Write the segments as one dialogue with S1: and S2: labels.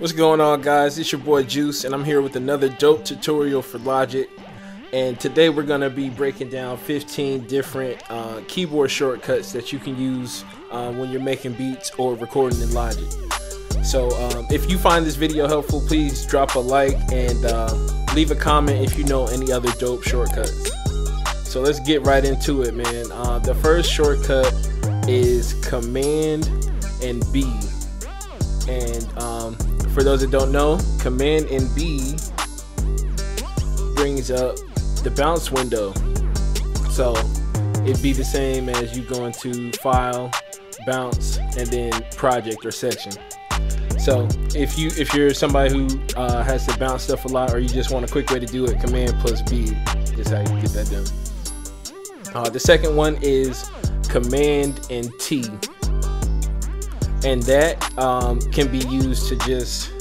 S1: What's going on guys? It's your boy Juice and I'm here with another dope tutorial for Logic and today we're going to be breaking down 15 different uh, keyboard shortcuts that you can use uh, when you're making beats or recording in Logic. So um, if you find this video helpful please drop a like and uh, leave a comment if you know any other dope shortcuts. So let's get right into it man. Uh, the first shortcut is Command and B and um, for those that don't know, Command and B brings up the bounce window. So it'd be the same as you going to File, Bounce, and then Project or Section. So if you if you're somebody who uh, has to bounce stuff a lot, or you just want a quick way to do it, Command plus B is how you get that done. Uh, the second one is Command and T and that um, can be used to just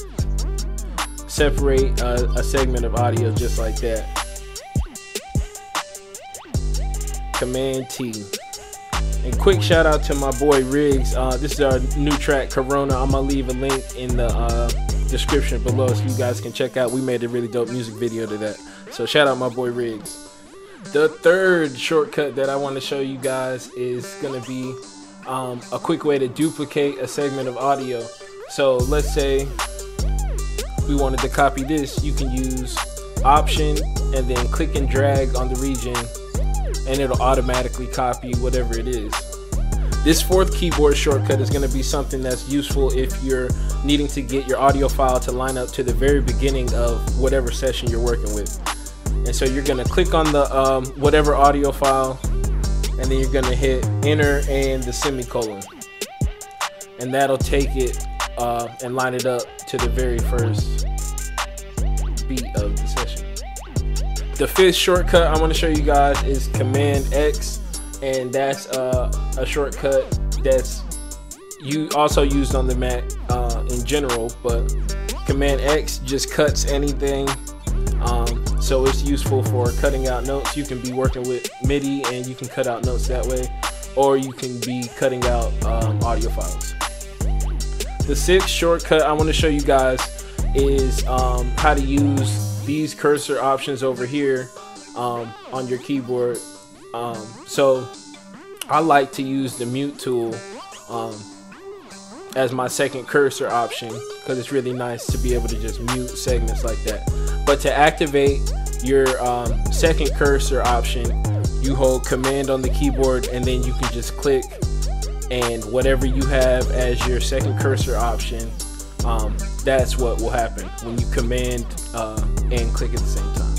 S1: separate a, a, segment of audio just like that. Command T. And quick shout out to my boy Riggz. Uh, this is our new track Corona. I'm gonna leave a link in the uh, description below so you guys can check out. We made a really dope music video to that. So shout out my boy Riggz. The third shortcut that I want to show you guys is gonna be um, a quick way to duplicate a segment of audio. So let's say we wanted to copy this, you can use option and then click and drag on the region and it'll automatically copy whatever it is. This fourth keyboard shortcut is going to be something that's useful if you're needing to get your audio file to line up to the very beginning of whatever session you're working with. And so you're going to click on the um, whatever audio file and then you're gonna hit enter and the semicolon. And that'll take it uh, and line it up to the very first beat of the session. The fifth shortcut I want to show you guys is command X and that's uh, a shortcut that's you also used on the Mac uh, in general but command X just cuts anything um, so it's useful for cutting out notes. You can be working with MIDI and you can cut out notes that way, or you can be cutting out um, audio files. The sixth shortcut I want to show you guys is um, how to use these cursor options over here um, on your keyboard. Um, so I like to use the mute tool um, as my second cursor option because it's really nice to be able to just mute segments like that. But to activate your um, second cursor option, you hold command on the keyboard and then you can just click and whatever you have as your second cursor option, um, that's what will happen when you command uh, and click at the same time.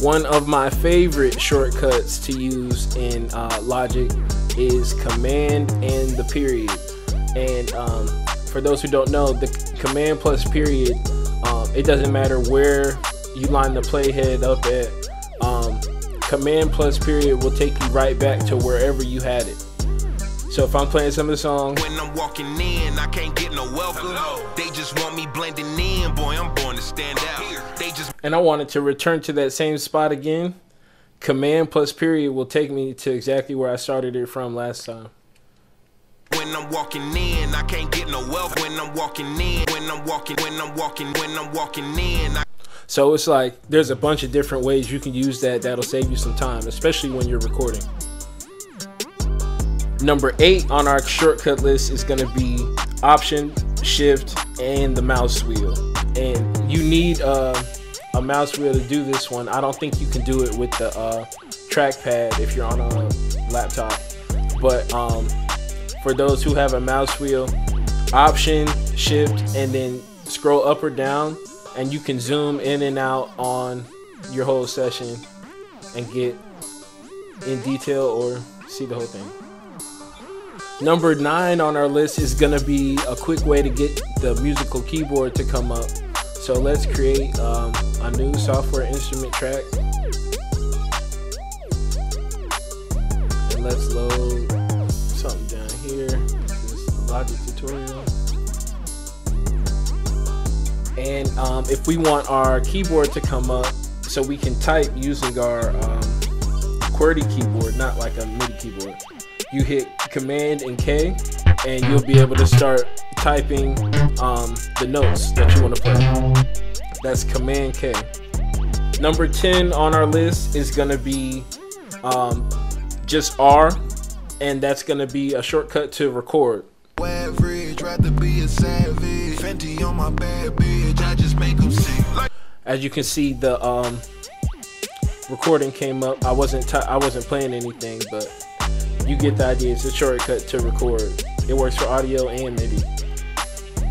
S1: One of my favorite shortcuts to use in uh, Logic is command and the period. And um, for those who don't know, the command plus period, um, it doesn't matter where you line the playhead up at. Um, command plus period will take you right back to wherever you had it. So if I'm playing some of the songs, when I'm walking in, I can't get no welcome. They just want me blending in, boy. I'm born to stand out. They just and I wanted to return to that same spot again. Command plus period will take me to exactly where I started it from last time. When I'm walking in, I can't get no wealth. When I'm walking in, when I'm walking, when I'm walking, when I'm walking in. I so it's like there's a bunch of different ways you can use that that'll save you some time, especially when you're recording. Number eight on our shortcut list is going to be Option, Shift, and the mouse wheel. And you need uh, a mouse wheel to do this one. I don't think you can do it with the uh, trackpad if you're on a laptop. But um, for those who have a mouse wheel, Option, Shift, and then scroll up or down and you can zoom in and out on your whole session and get in detail or see the whole thing. Number nine on our list is gonna be a quick way to get the musical keyboard to come up. So let's create um, a new software instrument track. And let's load here. This Logic tutorial. And um, if we want our keyboard to come up so we can type using our um, QWERTY keyboard, not like a MIDI keyboard, you hit Command and K and you'll be able to start typing um, the notes that you want to play. That's Command K. Number 10 on our list is going to be um, just R, and that's going to be a shortcut to record. As you can see, the um, recording came up. I wasn't I wasn't playing anything, but you get the idea. It's a shortcut to record. It works for audio and MIDI.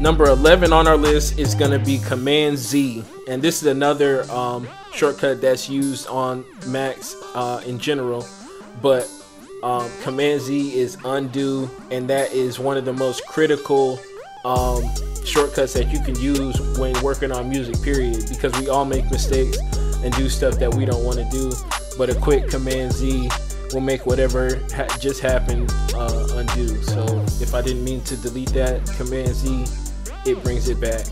S1: Number 11 on our list is going to be Command Z, and this is another um, shortcut that's used on Macs uh, in general, but um, Command Z is undo, and that is one of the most critical um, shortcuts that you can use when working on music. Period, because we all make mistakes and do stuff that we don't want to do, but a quick Command Z will make whatever ha- just happened uh, undo. So if I didn't mean to delete that, Command Z it brings it back.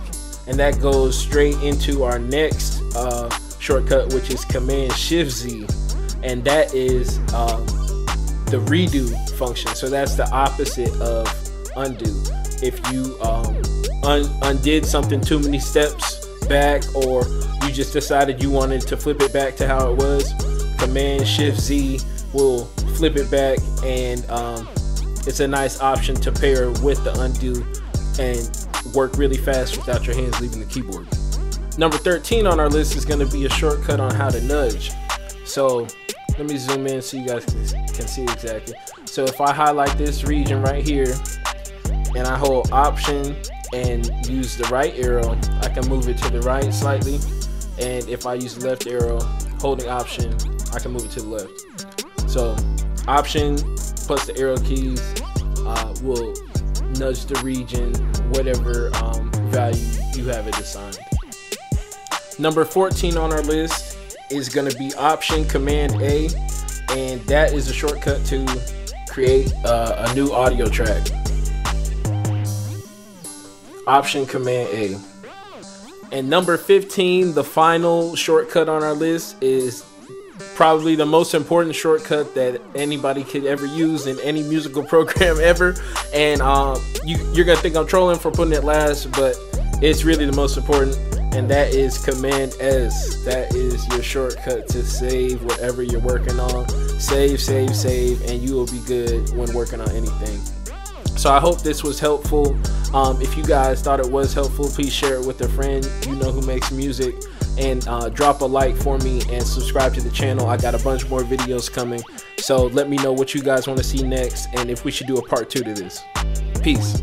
S1: And that goes straight into our next uh, shortcut, which is Command Shift Z, and that is um, the redo function. So that's the opposite of undo. If you um, un- undid something too many steps back, or you just decided you wanted to flip it back to how it was, Command Shift Z will flip it back, and um, it's a nice option to pair with the undo and work really fast without your hands leaving the keyboard. Number 13 on our list is going to be a shortcut on how to nudge. So let me zoom in so you guys can see exactly. So if I highlight this region right here and I hold option and use the right arrow, I can move it to the right slightly. And if I use left arrow, holding option, I can move it to the left. So option plus the arrow keys uh, will nudge the region, whatever um, value you have it assigned. Number 14 on our list is going to be Option Command A, and that is a shortcut to create uh, a new audio track. Option Command A. And number 15, the final shortcut on our list is probably the most important shortcut that anybody could ever use in any musical program ever. And um, you, you're gonna think I'm trolling for putting it last, but it's really the most important, and that is Command S. That is your shortcut to save whatever you're working on. Save, save, save, and you will be good when working on anything. So I hope this was helpful. Um, if you guys thought it was helpful, please share it with a friend you know who makes music and uh, drop a like for me and subscribe to the channel. I got a bunch more videos coming. So let me know what you guys want to see next and if we should do a part two to this. Peace.